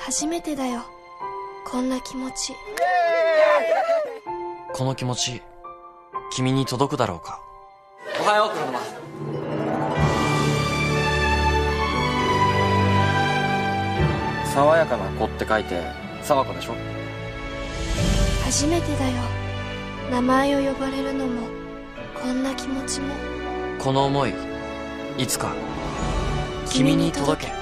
初めてだよ。こんな気持ち。この気持ち君に届くだろうか？おはよう黒沼。爽やかな子って書いて爽子でしょ？初めてだよ。名前を呼ばれるのもこんな気持ちも。この思いいつか君に届け。